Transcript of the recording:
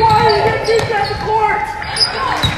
Why are you getting to keep that the court?